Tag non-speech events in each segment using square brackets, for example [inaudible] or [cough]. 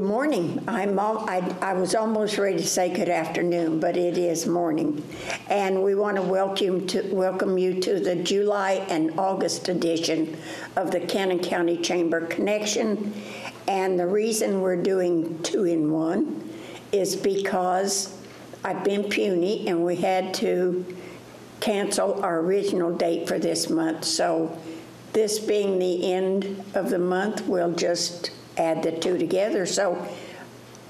Good morning. I'm, al- I, I was almost ready to say good afternoon, but it is morning. And we want to welcome to, welcome you to the July and August edition of the Cannon County Chamber Connection. And the reason we're doing two in one is because I've been puny and we had to cancel our original date for this month. So this being the end of the month, we'll just add the two together. So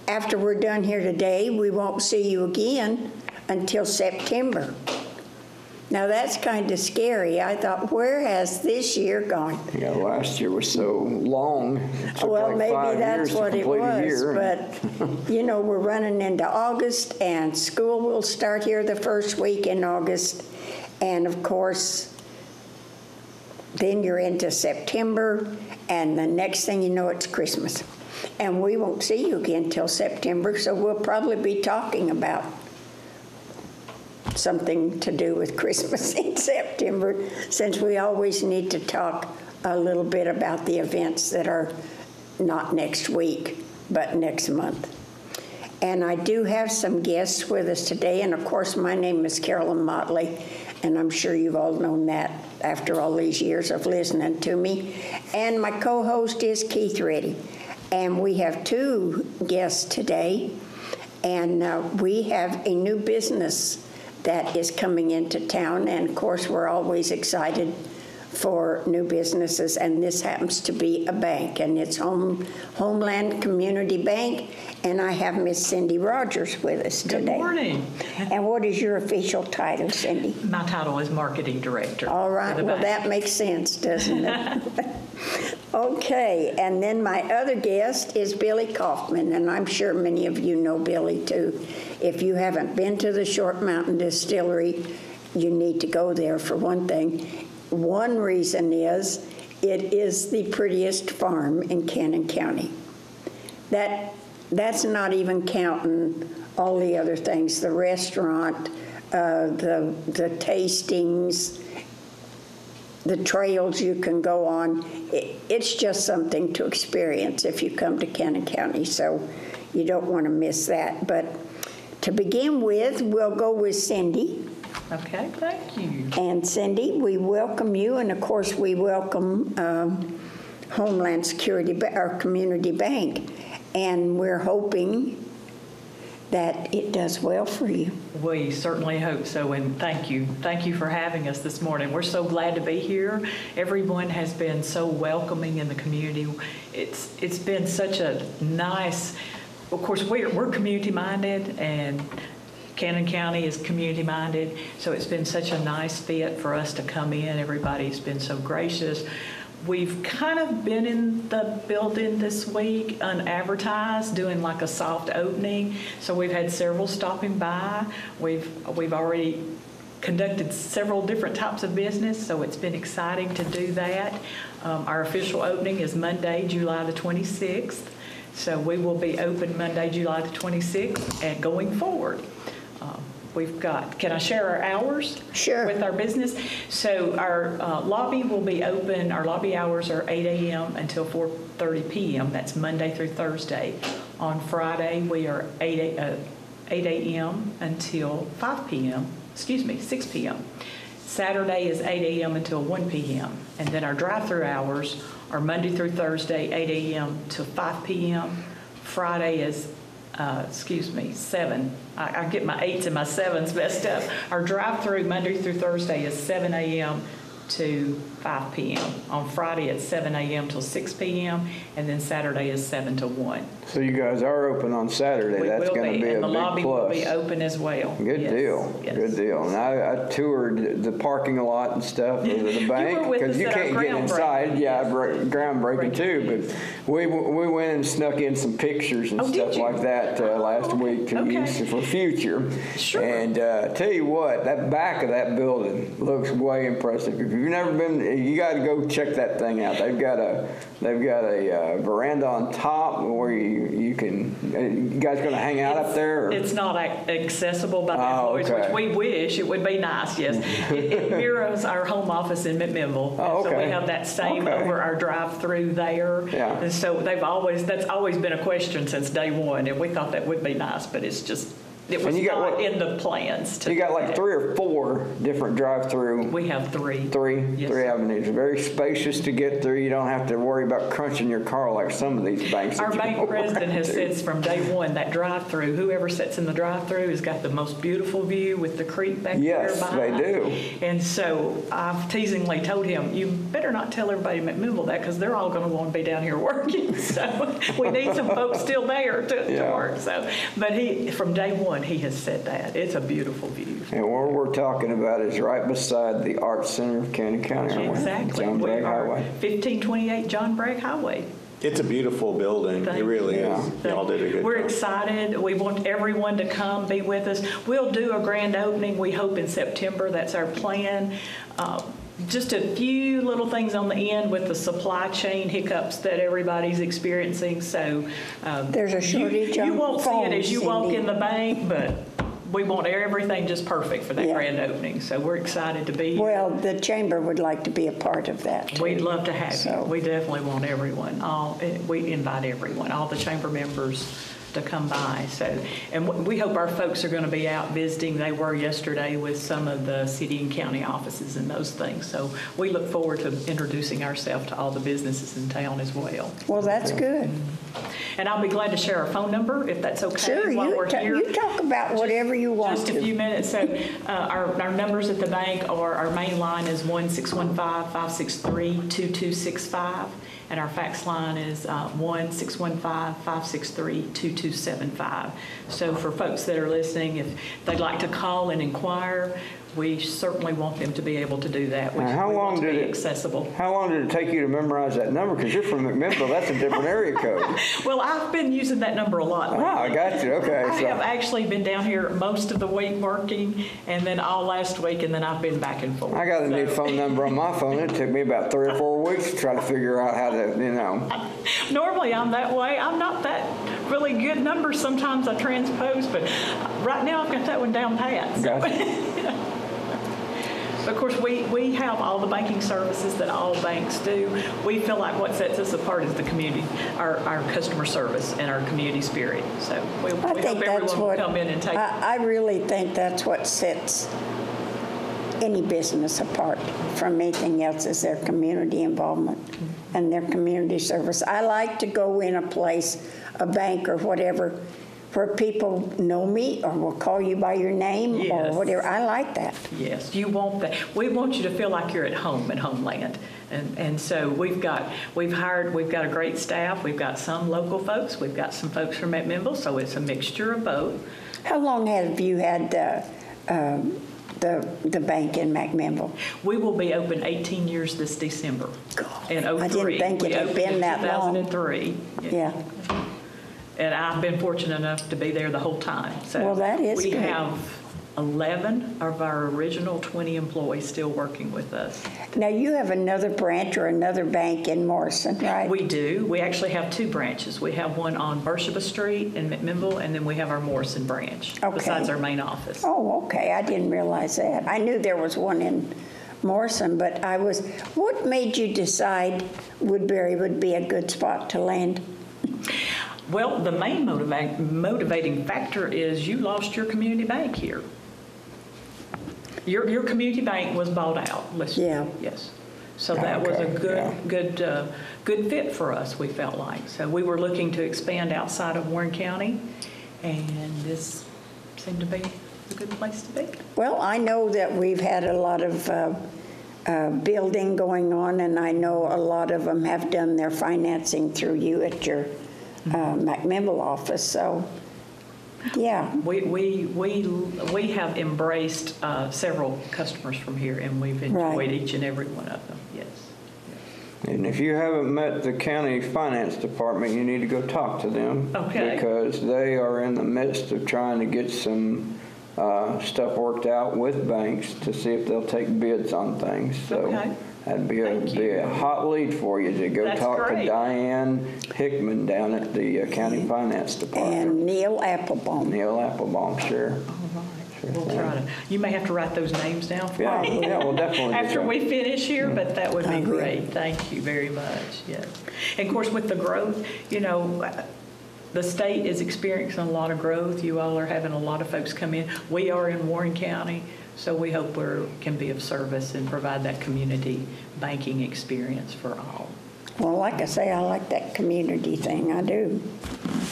after we're done here today, we won't see you again until September. Now, that's kind of scary. I thought, where has this year gone? Yeah, last year was so long. Well, like maybe that's what it was, but, [laughs] you know, we're running into August, and school will start here the first week in August, and of course, then you're into September, and the next thing you know, it's Christmas. And we won't see you again till September, so we'll probably be talking about something to do with Christmas [laughs] in September, since we always need to talk a little bit about the events that are not next week, but next month. And I do have some guests with us today, and of course, my name is Carolyn Motley, and I'm sure you've all known that after all these years of listening to me. And my co-host is Keith Reddy. And we have two guests today, and uh, we have a new business that is coming into town, and of course, we're always excited for new businesses, and this happens to be a bank, and it's Home Homeland Community Bank, and I have Miss Cindy Rogers with us today. Good morning. And what is your official title, Cindy? My title is Marketing Director. All right, well, bank. that makes sense, doesn't it? [laughs] Okay, and then my other guest is Billy Kaufman, and I'm sure many of you know Billy too. If you haven't been to the Short Mountain Distillery, you need to go there for one thing. One reason is it is the prettiest farm in Cannon County. That, that's not even counting all the other things, the restaurant, uh, the, the tastings, the trails you can go on. It, it's just something to experience if you come to Cannon County, so you don't want to miss that. But to begin with, we'll go with Cindy. Okay, thank you. And Cindy, we welcome you, and of course, we welcome um, Homeland Security, Ba- our community bank. And we're hoping that it does well for you. We certainly hope so, and thank you. Thank you for having us this morning. We're so glad to be here. Everyone has been so welcoming in the community. It's it's been such a nice. Of course, we're we're community minded, and Cannon County is community minded. So it's been such a nice fit for us to come in. Everybody's been so gracious. We've kind of been in the building this week unadvertised, doing like a soft opening. So we've had several stopping by. We've we've already conducted several different types of business, so it's been exciting to do that. Um, our official opening is Monday, July the 26th. So we will be open Monday, July the 26th, and going forward. We've got, can I share our hours? Sure. With our business? So our uh, lobby will be open, our lobby hours are 8 a.m. until 4:30 p.m. That's Monday through Thursday. On Friday, we are 8 a- uh, 8 a.m. until 5 p.m., excuse me, 6 p.m. Saturday is 8 a.m. until 1 p.m. And then our drive-through hours are Monday through Thursday, 8 a.m. to 5 p.m. Friday is, uh, excuse me, 7. I I get my 8s and my 7s messed up. Our drive-through Monday through Thursday is 7 a.m. to 5 p.m. On Friday, it's 7 a.m. till 6 p.m., and then Saturday is 7 to 1. So you guys are open on Saturday. We That's will going to be a And the big lobby will be open as well. Good Yes, deal, yes. good deal. And I, I toured the parking lot and stuff of the [laughs] bank. with Because us you at our can't get groundbreaking, inside, yeah, yes. br- groundbreaking too. But we, we went and snuck in some pictures and Oh, did stuff you? like that uh, last week to Okay. use for future. Sure. And uh, tell you what, that back of that building looks way impressive. If you've never been you got to go check that thing out. They've got a they've got a uh, veranda on top where you you can. uh, You guys going to hang out up there? Or? It's not accessible by the Oh, employees, okay. which we wish, it would be nice, yes. [laughs] It it mirrors our home office in McMinnville. Oh, So we have that same Okay. over our drive-through there. Yeah. And so they've always, that's always been a question since day one, and we thought that would be nice, but it's just, it was And you got not what- in the plans to you got do like that. three or four different drive-through. We have three. Three, Yes. three avenues. Very spacious to get through. You don't have to worry about crunching your car like some of these banks. that Our you bank president has to. said from day one, that drive-through, whoever sits in the drive-through has got the most beautiful view with the creek back there Yes, they do. And so I've teasingly told him, you better not tell everybody in McMinnville that because they're all going to want to be down here [laughs] working. So we need some folks still there to, to Yeah. work. So, but he, from day one, he has said that. It's a beautiful view. And where we're talking about is right beside the Arts Center of Cannon County. aren't we? Exactly. John Bragg Highway. 1528 John Bragg Highway. It's a beautiful building. Thank It really you. is. Y'all did a good We're job. excited. We want everyone to come, be with us. We'll do a grand opening, we hope in September. That's our plan. Uh, Just a few little things on the end with the supply chain hiccups that everybody's experiencing, so. um, There's a you- shortage You on won't see it as you walk Cindy. in the bank, but we want everything just perfect for that Yeah. grand opening. So we're excited to be here. Well, the chamber would like to be a part of that. too. We'd love to have you. So- We definitely want everyone, all, eh, we invite everyone, all the chamber members to come by. So, and we hope our folks are going to be out visiting. They were yesterday with some of the city and county offices and those things. So we look forward to introducing ourselves to all the businesses in town as well. Well, that's good. And I'll be glad to share our phone number if that's okay Sure, while you, we're here. you talk about whatever you want Just a few minutes. So uh, our, our numbers at the bank are, our main line is 1-615-563-2265, and our fax line is uh, 1-615-563-2275. So for folks that are listening, if they'd like to call and inquire, we certainly want them to be able to do that. Now, how we want long to did be it- Accessible. How long did it take you to memorize that number? Because you're from McMinnville. That's a different area code. [laughs] Well, I've been using that number a lot. Oh, I got you. Okay. I have So, actually been down here most of the week working, and then all last week, and then I've been back and forth. I got a new So- phone number on my phone. It took me about three or four weeks to try to figure out how to, you know. [laughs] Normally, I'm that way. I'm not that really good numbers. Sometimes I transpose, but right now I've got that one down pat. So- Gotcha. [laughs] Of course, we, we have all the banking services that all banks do. We feel like what sets us apart is the community, our, our customer service and our community spirit. So we, we I hope think that's everyone will what, come in and take. I, I really think that's what sets any business apart from anything else is their community involvement and their community service. I like to go in a place, a bank or whatever, where people know me or will call you by your name or whatever. I like that. Yes, you want that. We want you to feel like you're at home in Homeland. And, and so we've got, we've hired, we've got a great staff. We've got some local folks. We've got some folks from McMinnville, so it's a mixture of both. How long have you had the, um, the, the bank in McMinnville? We will be open 18 years this December. God, In I didn't think it had been that long. 2003. Yeah. And I've been fortunate enough to be there the whole time. So Well, that is We good. have 11 of our original 20 employees still working with us. Now, you have another branch or another bank in Morrison, right? We do. We actually have two branches. We have one on Beersheba Street in McMinnville, and then we have our Morrison branch Okay. besides our main office. Oh, okay, I didn't realize that. I knew there was one in Morrison, but I was, what made you decide Woodbury would be a good spot to land? Well, the main motiva- motivating factor is you lost your community bank here. Your, your community bank was bought out. let's- Yeah. Yes. So that was a Okay, good, yeah. good, uh, good fit for us, we felt like. So we were looking to expand outside of Warren County, and this seemed to be a good place to be. Well, I know that we've had a lot of uh, uh, building going on, and I know a lot of them have done their financing through you at your uh, McMinnville office, so, yeah. We, we, we, we have embraced uh, several customers from here, and we've enjoyed Right. each and every one of them, yes. And if you haven't met the county finance department, you need to go talk to them. Okay. Because they are in the midst of trying to get some uh, stuff worked out with banks to see if they'll take bids on things. So Okay. That'd be a, Thank be a hot lead for you to go That's talk to great. Diane Hickman down at the uh, County Finance Department. And Neil Applebaum. Neil Applebaum, sure. We'll try to, you may have to write those names down for Yeah, me. yeah, we'll definitely. do After that. we finish here, but that would be great. Thank you very much, yes. And of course, with the growth, you know, uh, the state is experiencing a lot of growth. You all are having a lot of folks come in. We are in Warren County, so we hope we can be of service and provide that community banking experience for all. Well, like I say, I like that community thing, I do.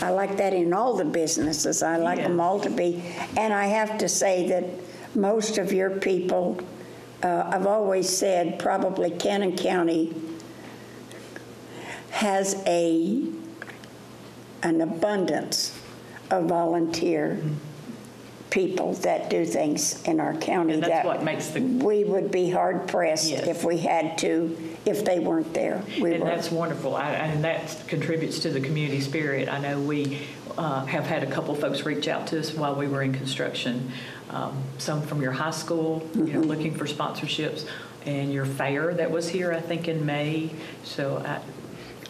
I like that in all the businesses, I like them all to be. And I have to say that most of your people, uh, I've always said, probably Cannon County has a, an abundance of volunteer people that do things in our county. And that's that what makes the- We would be hard pressed Yes. if we had to, if they weren't there. We And were. that's wonderful, I- and that contributes to the community spirit. I know we uh, have had a couple folks reach out to us while we were in construction, um, some from your high school, you know, Mm-hmm. looking for sponsorships, and your fair that was here, I think, in May, so I-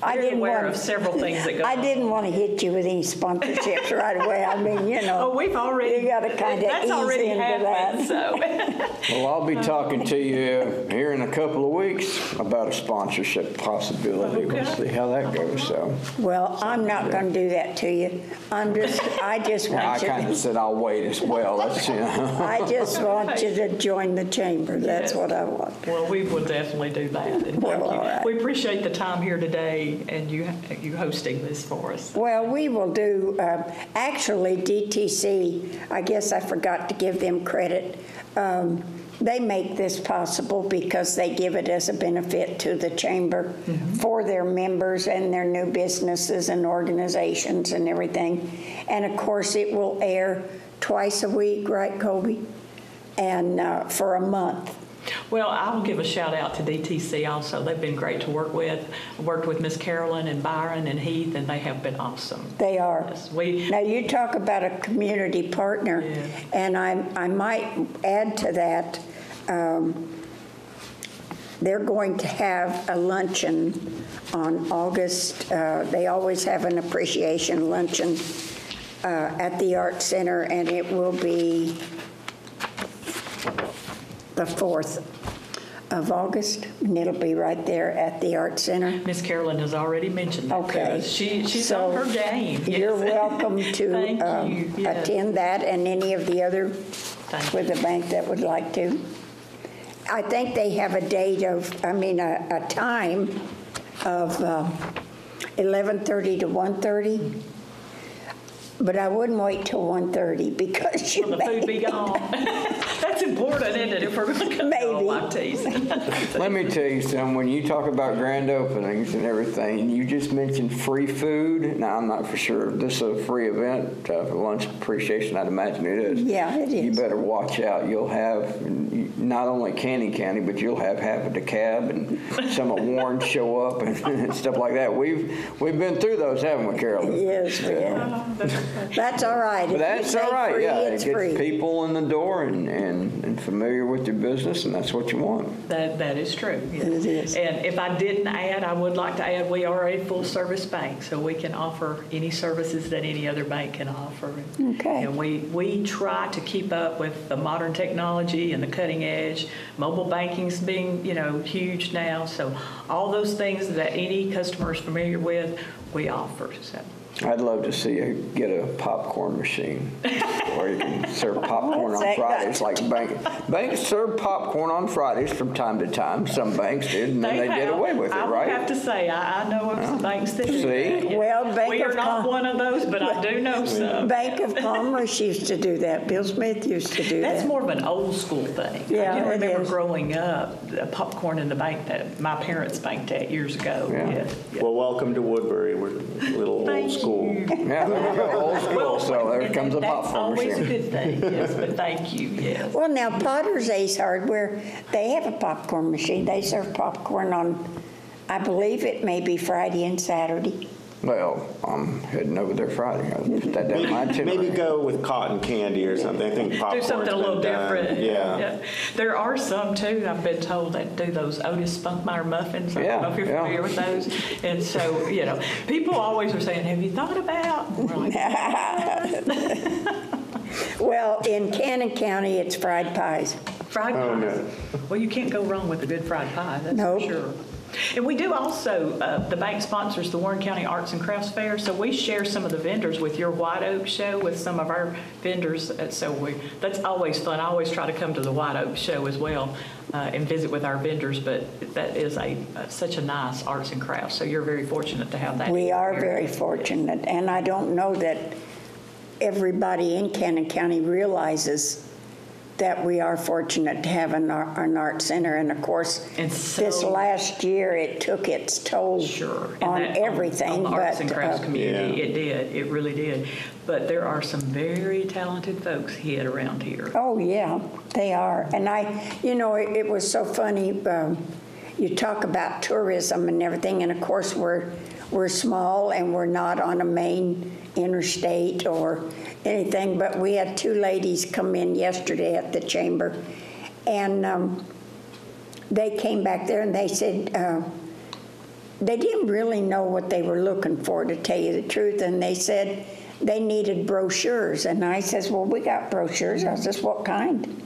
I very didn't aware want- of several [laughs] things that go I on. didn't want to hit you with any sponsorships right away. I mean, you know. Oh, we've already. You got to kind of That's ease already into happened, that. so. [laughs] Well, I'll be talking to you here in a couple of weeks about a sponsorship possibility. We'll see how that goes, so. Well, I'm not going to do that to you. I'm just, I just [laughs] I want you, kind of to- said I'll wait as well, that's, you know. I just want you to join the chamber. That's Yes. what I want. Well, we will definitely do that. and thank Well, you. all right. We appreciate the time here today and you, you hosting this for us. Well, we will do, uh, actually, DTC, I guess I forgot to give them credit. Um, They make this possible because they give it as a benefit to the chamber for their members and their new businesses and organizations and everything. And of course, it will air twice a week, right, Colby? And uh, for a month. Well, I will give a shout out to DTC also. They've been great to work with. I worked with Miss Carolyn and Byron and Heath, and they have been awesome. They are. Yes, we, Now, you talk about a community partner, Yeah. and I, I might add to that, um, they're going to have a luncheon on August, uh, they always have an appreciation luncheon uh, at the Art Center, and it will be the 4th of August, and it'll be right there at the Art Center. Miss Carolyn has already mentioned that to Okay. us. She, she's So on her game. You're yes. welcome [laughs] to Thank um, you, yes. attend that and any of the other Thank with the bank that would like to. I think they have a date of, I mean, a, a time of um, 11:30 to 1:30. But I wouldn't wait till 1:30 because you Will the food be may, gone? [laughs] That's important, isn't it, if we're going to come? Maybe. No, Let me tell you something, when you talk about grand openings and everything, you just mentioned free food. Now, I'm not for sure, this is a free event, uh, for lunch appreciation, I'd imagine it is. Yeah, it You is. better watch out. You'll have not only Cannon County, but you'll have half of DeKalb and some of Warren show up and [laughs] stuff like that. We've, we've been through those, haven't we, Carolyn? yes, we have. That's all right. If But you that's say all right, free, yeah. It It's gets free. people in the door and, and, and familiar with your business, and that's what you want. That, that is true. yes. It is. And if I didn't add, I would like to add, we are a full-service bank, so we can offer any services that any other bank can offer. Okay. And we, we try to keep up with the modern technology and the cutting edge. Mobile banking's being, you know, huge now, so all those things that any customer is familiar with, we offer, so. I'd love to see you get a popcorn machine where you can [laughs] serve popcorn on that got Fridays like bank. Banks serve popcorn on Fridays from time to time. Some banks did, and then they did have. away with it, right? I have to say, I, I know of some banks that do See? that. yes. Well, Bank We are not Com- one of those, but I do know [laughs] some. Bank of Commerce used to do that. Bill Smith used to do That's that. That's more of an old school thing. Yeah, I can it remember is. growing up, the popcorn in the bank that my parents banked at years ago. Yeah. Yes, yes. Well, welcome to Woodbury. We're a little old school. You. Mm. Yeah, there we go, old school, so there and comes a that's popcorn always a machine. good thing, [laughs] yes, but thank you, yes. Well, now Potter's Ace Hardware, they have a popcorn machine. They serve popcorn on, I believe it may be Friday and Saturday. Well, I'm heading over there Friday. I'll put that down my Maybe, itinerary. maybe go with cotton candy or something. I think Do something a little done. different. Yeah. There are some too, I've been told that do those Otis Spunkmeyer muffins. I Yeah, don't know if you're yeah. familiar with those. And so, you know, people always are saying, have you thought about? Like, [laughs] Well, in Cannon County, it's fried pies. Fried Oh, pies. no. Well, you can't go wrong with a good fried pie, that's Nope. for sure. And we do also, uh, the bank sponsors the Warren County Arts and Crafts Fair, so we share some of the vendors with your White Oak show with some of our vendors. Uh, So we, that's always fun. I always try to come to the White Oak show as well uh, and visit with our vendors, but that is a, uh, such a nice arts and crafts, so you're very fortunate to have that. We are area. very fortunate, and I don't know that everybody in Cannon County realizes that we are fortunate to have an art, an art center. And of course, And this last year, it took its toll Sure. on that- everything. On the arts and crafts uh, community, Yeah. it did, it really did. But there are some very talented folks hid around here. Oh, yeah, they are. And I, you know, it, it was so funny. Um, you talk about tourism and everything, and of course, we're, we're small and we're not on a main interstate or anything, but we had two ladies come in yesterday at the chamber, and um, they came back there and they said, uh, they didn't really know what they were looking for, to tell you the truth, and they said they needed brochures. And I says, well, we got brochures. I says, what kind?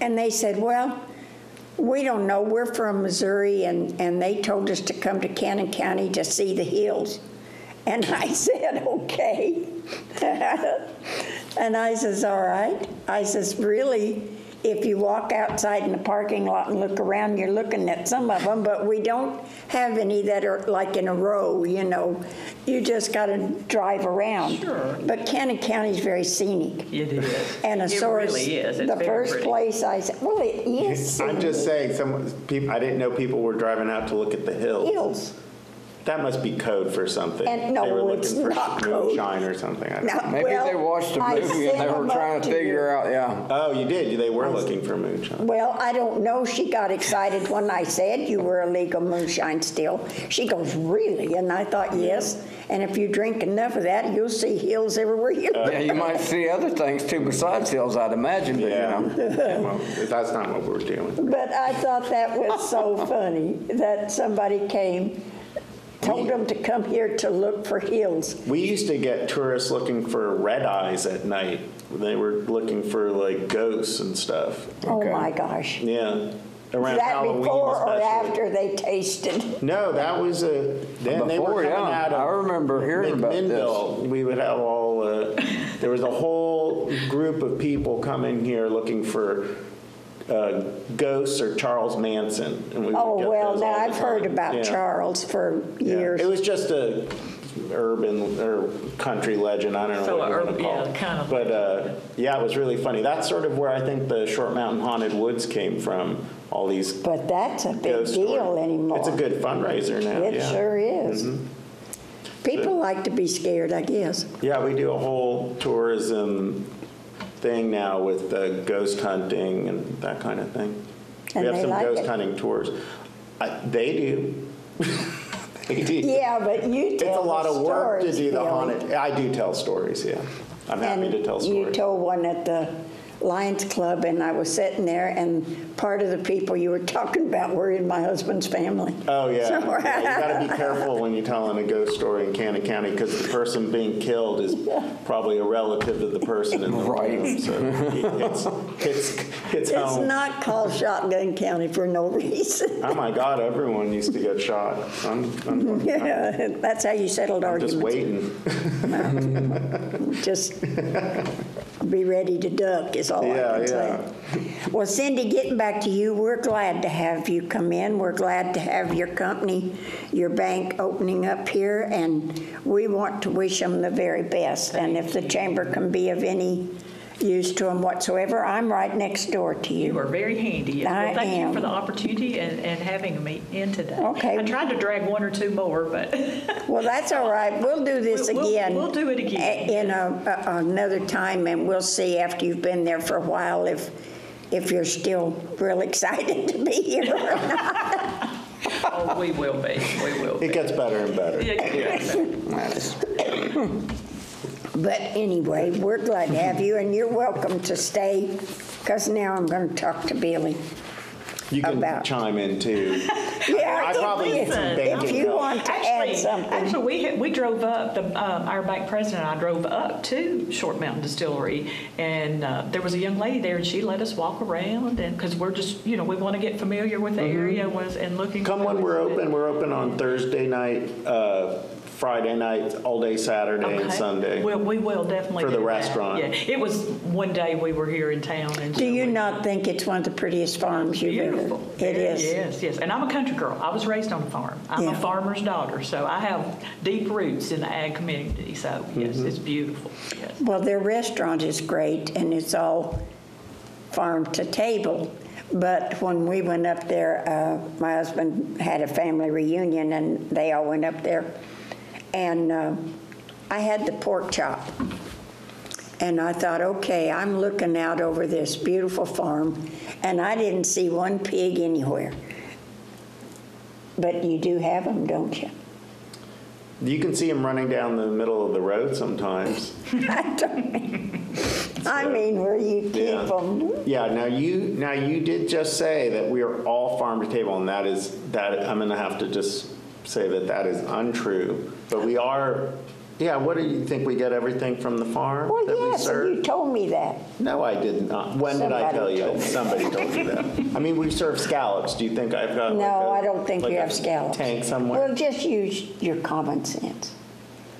And they said, well, we don't know. We're from Missouri, and, and they told us to come to Cannon County to see the hills. And I [laughs] said, okay. [laughs] and I says, all right. I says, really, if you walk outside in the parking lot and look around, you're looking at some of them, but we don't have any that are like in a row, you know. You just got to drive around. Sure. But Cannon County's very scenic. It is. And a It source, really is. It's the very first pretty. place I said, well, it is I'm just saying, some people, I didn't know people were driving out to look at the hills. hills. That must be code for something. And no, They were it's looking for not code. moonshine or something. I don't know. Now, Maybe well, they watched a I movie and sent they were them up trying to to figure you. out, yeah. Oh, you did? They were looking for moonshine. Well, I don't know. She got excited when I said you were illegal moonshine still. She goes, really? And I thought, yes. And if you drink enough of that, you'll see hills everywhere you uh, go. Yeah, you might [laughs] see other things too besides hills, I'd imagine, but you Yeah. know. Well, that's not what we're doing. But I thought that was so [laughs] funny that somebody came, told them to come here to look for hills. We used to get tourists looking for red eyes at night. They were looking for like ghosts and stuff. Oh Okay. my gosh. Yeah. Around Is that Halloween before or especially. after they tasted? No, that was a. Then they were Before, coming yeah. out of I remember hearing about this. McMinnville. We would have all. Uh, there was a whole group of people coming here looking for uh, ghosts or Charles Manson. And we would Oh, get well, those now all the I've heard time. about Yeah. Charles for Yeah. years. It was just a urban or country legend. I don't know So what you a want to urban- call yeah, it. kind of. But uh, yeah, it was really funny. That's sort of where I think the Short Mountain Haunted Woods came from. All these But that's a big ghost deal stories. anymore. It's a good fundraiser now. It yeah. Mm-hmm. sure is. People like to be scared, I guess. Yeah, we do a whole tourism thing now with the ghost hunting and that kind of thing. And we have some like ghost it. hunting tours. I, they do. [laughs] they do. Yeah, but you tell It's a lot of work to do the haunted. I do tell stories. Yeah, I'm happy to tell stories. you stories. told one at the Lions Club, and I was sitting there, and part of the people you were talking about were in my husband's family. Oh yeah. So- yeah you got to be [laughs] careful when you're telling a ghost story in Cannon County because the person being killed is probably a relative of the person in the [laughs] Right. room. So it's it's it's It's home. not called Shotgun County for no reason. Oh my God! Everyone used to get shot. I'm, I'm, [laughs] Yeah, that's how you settled I'm just arguments. waiting. Just be ready to duck is all I Yeah, can say. Well, Cindy, getting back to you, we're glad to have you come in. We're glad to have your company, your bank opening up here, and we want to wish them the very best. And if the chamber can be of any use to them whatsoever, I'm right next door to You you. are very handy. I Well, thank you for the opportunity and, and having me in today. Okay. I tried to drag one or two more, but [laughs] Well, that's all right. We'll do this We'll- we'll- again. we'll do it again. In a, a- another time, and we'll see after you've been there for a while if, if you're still real [laughs] excited to be here or not. Oh, we will be, we will be. It gets better and better. Yeah, Nice. But anyway, we're glad to have you, and you're welcome to stay, because now I'm going to talk to Billy. You can About- chime in too. [laughs] Yeah, I if probably you- need some Listen, bacon. If you though. want to add Actually, something. actually, we, had- we drove up, the, um, our bank president and I drove up to Short Mountain Distillery, and uh, there was a young lady there, and she let us walk around, and, because we're just, you know, we want to get familiar with the area was, and looking. Mm-hmm. Come when we're open, we're open on Thursday night, uh, Friday night, all day Saturday and Okay. Sunday. Well, we will definitely For the do that. restaurant. Yeah, it was one day we were here in town, and. Do so you we- not think it's one of the prettiest farms you've ever? Beautiful. It is. Yes, yes. And I'm a country girl. I was raised on a farm. I'm Yeah. a farmer's daughter, so I have deep roots in the ag community. So yes, Mm-hmm. it's beautiful. Yes. Well, their restaurant is great, and it's all farm to table. But when we went up there, uh, my husband had a family reunion, and they all went up there. And uh, I had the pork chop. And I thought, okay, I'm looking out over this beautiful farm, and I didn't see one pig anywhere. But you do have them, don't you? You can see them running down the middle of the road sometimes. [laughs] I don't mean, I mean where you keep Yeah. them. Yeah, now you, now you did just say that we are all farm to table, and that is, that, I'm gonna have to just say that that is untrue. But we are, yeah, what do you think, we get everything from the farm Well, that we yes, and you told me that. No, I did not. When did I Somebody tell you told me. Somebody told you that. I mean, we serve scallops. Do you think I've got like No, a- I don't think like you a have scallops. Tank somewhere? Well, just use your common sense.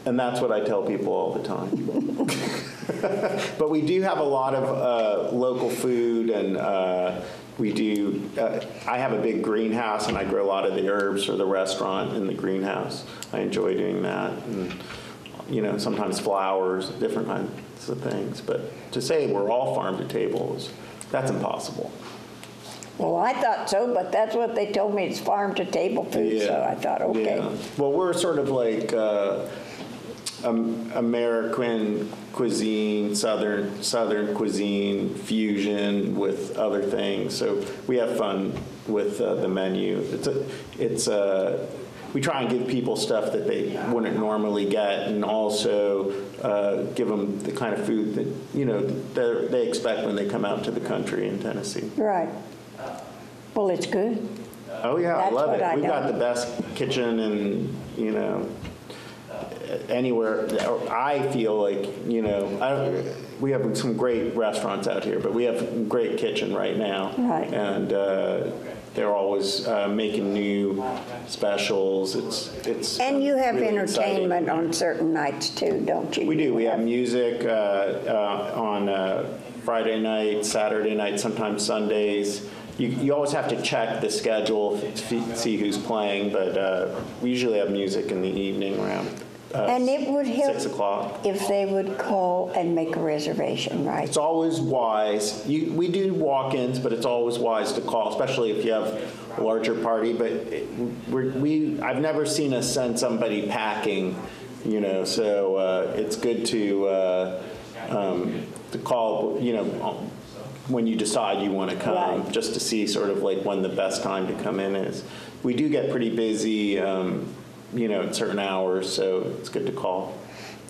And that's what I tell people all the time. [laughs] [laughs] But we do have a lot of uh, local food and uh, we do, uh, I have a big greenhouse and I grow a lot of the herbs for the restaurant in the greenhouse. I enjoy doing that and, you know, sometimes flowers, different kinds of things. But to say we're all farm to table is, that's impossible. Well, I thought so, but that's what they told me, it's farm to table food, so I thought, okay. yeah. Well, we're sort of like uh, American cuisine, Southern Southern cuisine fusion with other things. So we have fun with uh, the menu. It's a, it's a, we try and give people stuff that they wouldn't normally get, and also uh, give them the kind of food that you know they they expect when they come out to the country in Tennessee. Right. Well, it's good. Oh yeah, I love it. I We've got the best kitchen and you know anywhere. I feel like you know I don't, we have some great restaurants out here, but we have a great kitchen right now. Right. And uh, they're always uh, making new specials. It's it's And you have really exciting. entertainment on certain nights too, don't you? We do. We have music uh, uh, on uh, Friday night, Saturday night, sometimes Sundays. You, you always have to check the schedule to see who's playing, but uh, we usually have music in the evening around uh, And it would help six o'clock. if they would call and make a reservation, right? It's always wise. You, we do walk-ins, but it's always wise to call, especially if you have a larger party. But it, we're, we, I've never seen us send somebody packing, you know. So uh, it's good to uh, um, to call, you know, when you decide you want to come, Right. just to see sort of like when the best time to come in is. We do get pretty busy, um, you know, at certain hours, so it's good to call.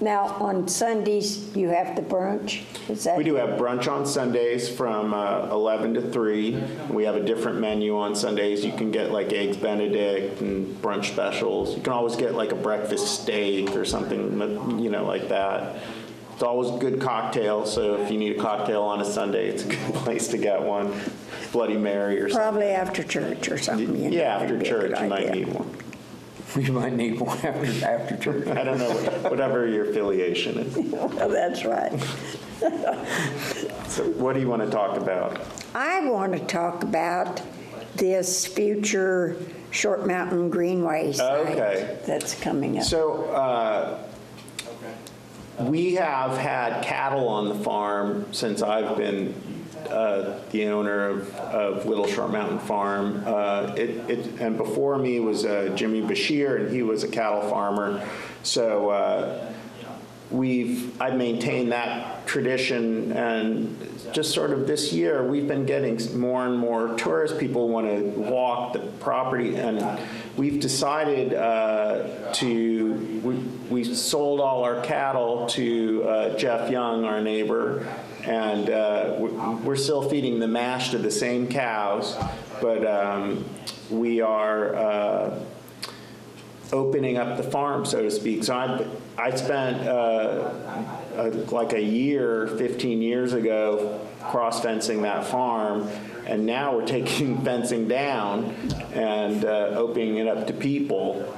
Now, on Sundays, you have the brunch? Is that? We do have brunch on Sundays from uh, 11 to 3. We have a different menu on Sundays. You can get like eggs Benedict and brunch specials. You can always get like a breakfast steak or something, you know, like that. It's always good cocktail, so if you need a cocktail on a Sunday, it's a good [laughs] place to get one. Bloody Mary or something. Probably after church or something. you know, Yeah, after be a church, good you might idea. need one. [laughs] We might need one after, after church. I don't know, whatever your affiliation is. Well, that's right. So what do you want to talk about? I want to talk about this future Short Mountain Greenway site Okay. that's coming up. So, uh, we have had cattle on the farm since I've been uh, the owner of, of Little Short Mountain Farm. Uh, it, it, and before me was uh, Jimmy Bashir, and he was a cattle farmer. So, uh, we've, I've maintained that tradition, and just sort of this year, we've been getting more and more tourists, people want to walk the property, and we've decided uh, to, we we sold all our cattle to uh, Jeff Young, our neighbor, and uh, we- we're still feeding the mash to the same cows, but um, we are uh, opening up the farm, so to speak. So I, I spent uh, uh, like a year, 15 years ago, cross-fencing that farm, and now we're taking [laughs] fencing down and uh, opening it up to people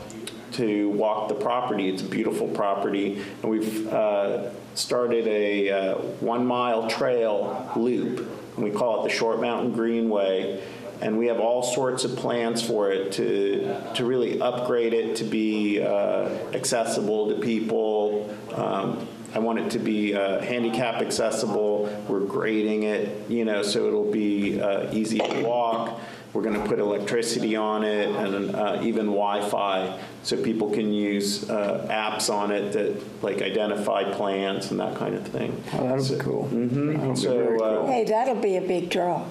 to walk the property. It's a beautiful property, and we've uh, started a uh, one-mile trail loop, we call it the Short Mountain Greenway, and we have all sorts of plans for it to, to really upgrade it to be uh, accessible to people. Um, I want it to be uh, handicap accessible. We're grading it, you know, so it'll be uh, easy to walk. We're going to put electricity on it and uh, even Wi-Fi, so people can use uh, apps on it that like identify plants and that kind of thing. Oh, that'll be cool. That'll be So, very uh, cool. Hey, that'll be a big draw.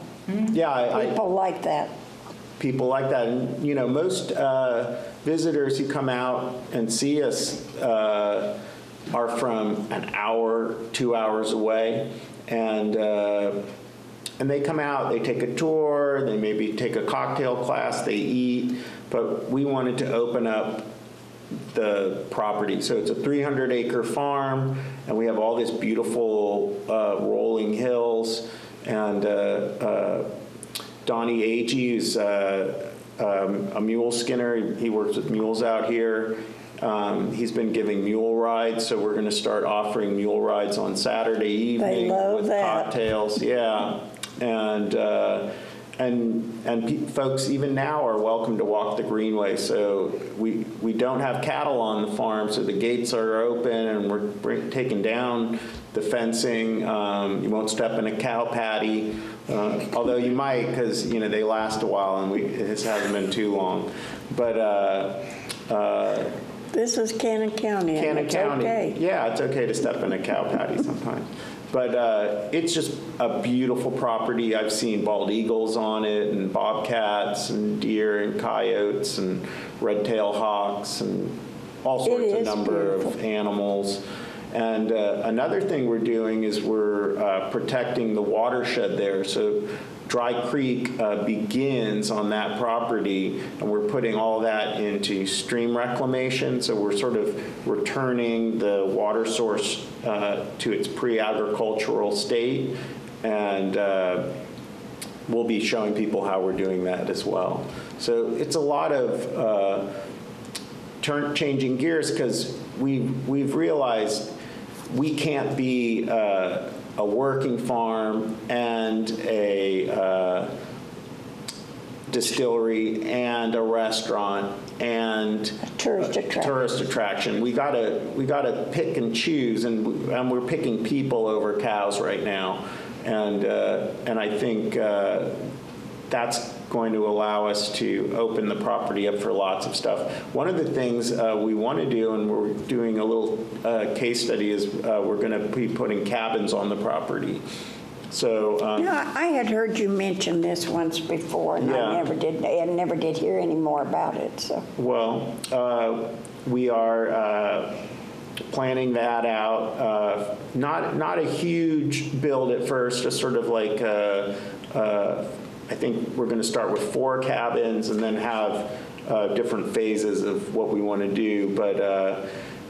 Yeah, I, I, People like that. people like that. And, you know, most uh, visitors who come out and see us uh, are from an hour, two hours away. And, uh, and they come out, they take a tour, they maybe take a cocktail class, they eat. But we wanted to open up the property. So it's a 300 acre farm, and we have all this beautiful uh, rolling hills. And uh, uh, Donnie Agee is uh, um, a mule skinner. He works with mules out here. Um, he's been giving mule rides, so we're going to start offering mule rides on Saturday evening with that. cocktails. Yeah, and uh, and and pe- folks even now are welcome to walk the greenway. So we we don't have cattle on the farm, so the gates are open, and we're bring, taking down the fencing. Um, you won't step in a cow patty, uh, although you might because you know they last a while, and we it hasn't been too long. But uh, uh, This is Cannon County, Cannon County. okay. Yeah, it's okay to step in a cow patty sometimes. But uh, it's just a beautiful property. I've seen bald eagles on it, and bobcats, and deer, and coyotes, and red-tailed hawks, and all sorts of number of animals. And uh, another thing we're doing is we're uh, protecting the watershed there. So Dry Creek uh, begins on that property, and we're putting all that into stream reclamation. So we're sort of returning the water source uh, to its pre-agricultural state. And uh, we'll be showing people how we're doing that as well. So it's a lot of uh, turn, changing gears because we, we've realized we can't be uh, a working farm and a uh, distillery and a restaurant and Tourist a attraction. tourist attraction. We gotta we gotta pick and choose, and and we're picking people over cows right now, and uh, and I think uh, that's going to allow us to open the property up for lots of stuff. One of the things uh, we want to do, and we're doing a little uh, case study, is uh, we're going to be putting cabins on the property. So um, know, I had heard you mention this once before, and Yeah. I never did, I never did hear any more about it, so. Well, uh, we are uh, planning that out. Uh, Not, not a huge build at first, just sort of like, uh, uh, I think we're going to start with four cabins and then have uh, different phases of what we want to do. But uh,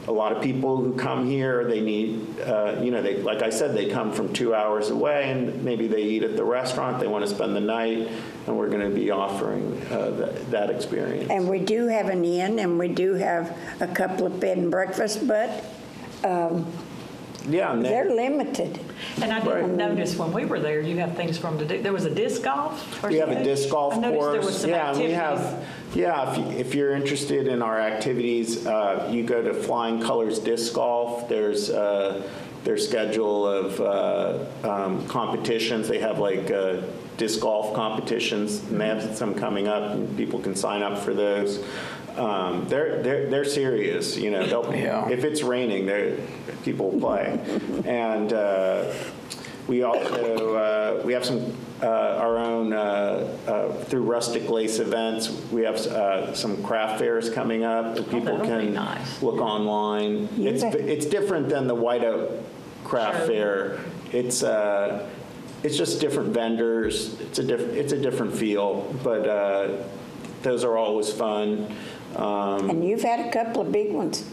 a lot of people who come here, they need, uh, you know, they, like I said, they come from two hours away and maybe they eat at the restaurant, they want to spend the night, and we're going to be offering uh, that, that experience. And we do have an inn, and we do have a couple of bed and breakfast, but Yeah, and they're then limited. And I didn't notice when we were there, you have things for them to do. There was a disc golf? or we have a disc golf I noticed there was course. some Yeah, and we have, yeah, if, you- if you're interested in our activities, uh, you go to Flying Colors Disc Golf. There's uh, their schedule of uh, um, competitions. They have like uh, disc golf competitions, and they have some coming up, and people can sign up for those. Um, they're, they're, they're serious, you know, they'll, Yeah. if it's raining, people will play. And uh, we also, uh, we have some, uh, our own, uh, uh, through Rustic Lace events, we have uh, some craft fairs coming up that people that'll can nice. look online. It's, it's different than the White Oak Craft Sure. Fair. It's, uh, it's just different vendors. It's a diff, it's a different feel, but uh, those are always fun. Um, And you've had a couple of big ones.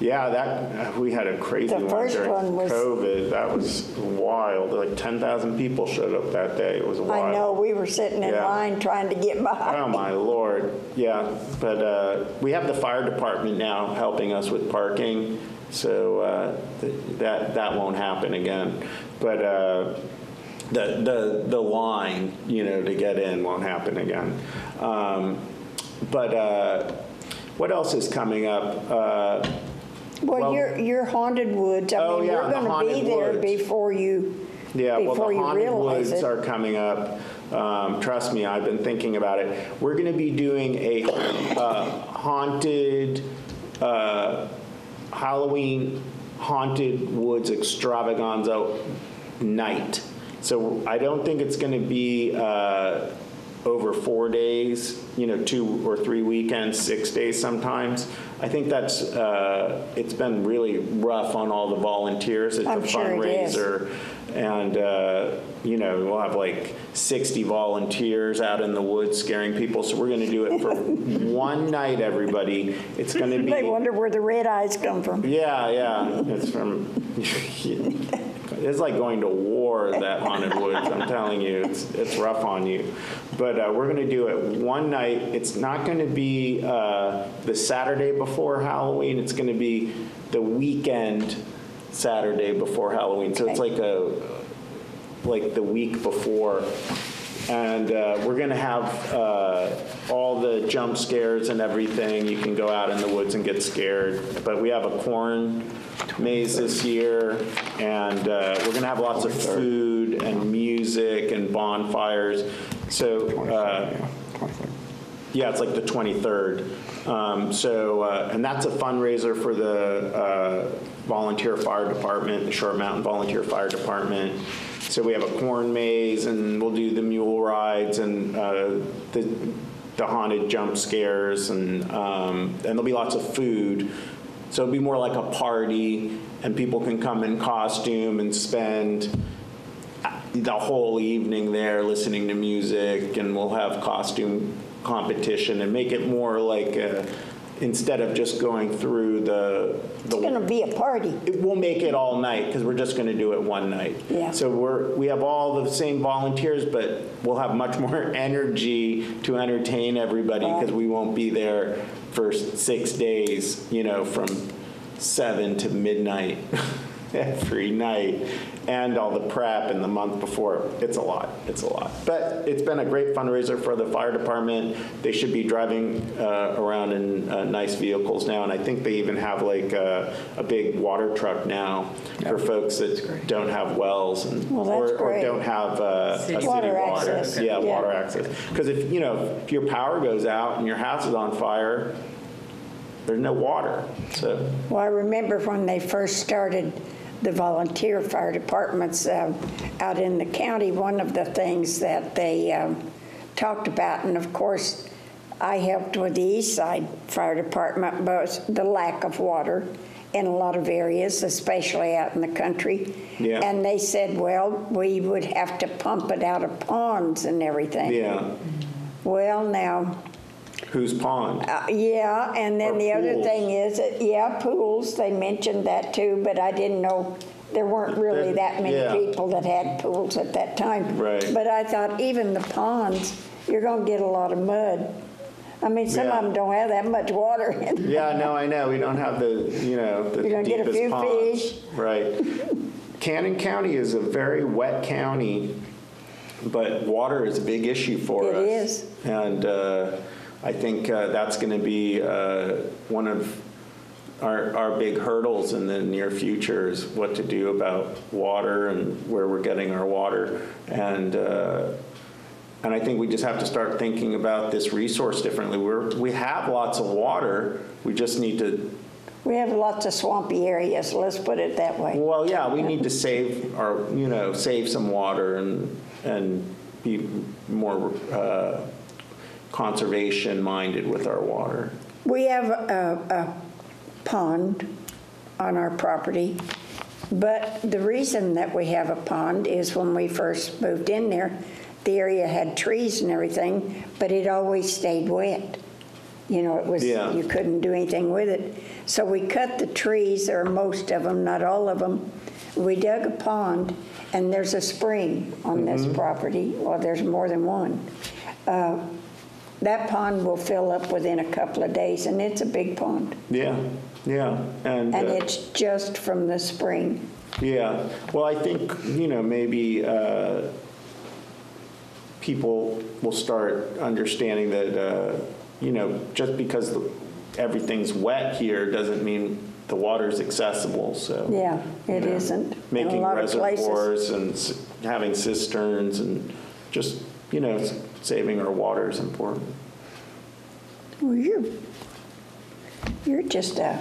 yeah, that, we had a crazy The one during one was- COVID. That was wild. Like 10,000 people showed up that day. It was wild. I know, we were sitting in Yeah. line trying to get by. Oh, my lord, yeah, but uh, we have the fire department now helping us with parking, so uh, th- that, that won't happen again. But uh, the, the, the line, you know, to get in won't happen again. Um, But uh, what else is coming up? Uh, Well, Well- your, your haunted woods, I Oh, mean, yeah, we're going to be there woods. before you, Yeah, well, the haunted woods it. are coming up. Um, Trust me, I've been thinking about it. We're going to be doing a uh, haunted, uh, Halloween haunted woods extravaganza night. So I don't think it's going to be uh, over four days, you know, two or three weekends, six days sometimes. I think that's, uh, it's been really rough on all the volunteers. It's a I'm sure fundraiser. And, uh, you know, we'll have like 60 volunteers out in the woods scaring people. So we're going to do it for [laughs] one night, everybody. It's going [laughs] to be. They wonder where the red eyes come from. Yeah, yeah, it's from, [laughs] it's like going to war, that haunted woods, I'm telling you, it's, it's rough on you. But uh, we're gonna do it one night, it's not gonna be uh, the Saturday before Halloween, it's gonna be the weekend Saturday before Halloween, so it's like a, like the week before. And uh, we're going to have uh, all the jump scares and everything. You can go out in the woods and get scared. But we have a corn maze this year, and uh, we're going to have lots of food and music and bonfires. So uh, yeah, it's like the 23rd. Um, So, uh, and that's a fundraiser for the uh, volunteer fire department, the Short Mountain Volunteer Fire Department. So we have a corn maze, and we'll do the mule rides and uh, the the haunted jump scares, and um, and there'll be lots of food. So it'll be more like a party, and people can come in costume and spend the whole evening there listening to music and we'll have costume competition and make it more like uh instead of just going through the It's going to be a party. it- we'll make it all night because we're just going to do it one night Yeah. so we're we have all the same volunteers but we'll have much more [laughs] energy to entertain everybody because we won't be there for six days you know from seven to midnight [laughs] [laughs] every night and all the prep and the month before. It's a lot. It's a lot. But it's been a great fundraiser for the fire department. They should be driving uh, around in uh, nice vehicles now. And I think they even have like a, a big water truck now for folks that don't have wells and, Well, or, or don't have uh, a city Water water. access. Yeah, Yeah. water access. Because if, you know, if your power goes out and your house is on fire, there's no water. So, Well, I remember when they first started the volunteer fire departments um, out in the county, one of the things that they um, talked about, and of course, I helped with the East Side Fire Department, was the lack of water in a lot of areas, especially out in the country. Yeah. And they said, well, we would have to pump it out of ponds and everything. yeah. Well, now, Whose pond? uh, Yeah, and then Or the other pools. thing is, that, yeah, pools, they mentioned that too, but I didn't know, there weren't really that many Yeah. people that had pools at that time. Right. But I thought even the ponds, you're gonna get a lot of mud. I mean, some Yeah. of them don't have that much water in them. Yeah, no, I know. We don't have the, you know, the You're gonna get a deepest few ponds. fish. Right. Cannon County is a very wet county, but water is a big issue for It us. is. And uh, I think uh, that's going to be uh, one of our, our big hurdles in the near future is what to do about water and where we're getting our water. And uh, and I think we just have to start thinking about this resource differently. We're, we have lots of water, we just need to, We have lots of swampy areas, let's put it that way. well, yeah, we need to save our, you know, save some water and, and be more uh, conservation-minded with our water. We have a, a pond on our property, but the reason that we have a pond is when we first moved in there, the area had trees and everything, but it always stayed wet. You know, it was, Yeah. you couldn't do anything with it. So we cut the trees, or most of them, not all of them. We dug a pond, and there's a spring on this property. Well, there's more than one. Uh, That pond will fill up within a couple of days, and it's a big pond. Yeah, yeah, and. And uh, it's just from the spring. Yeah, well, I think, you know, maybe uh, people will start understanding that, uh, you know, just because the- everything's wet here doesn't mean the water's accessible, so. Yeah, it you know, isn't. In a Making reservoirs and having cisterns and just, you know, saving our water is important. Well, you're, you're just a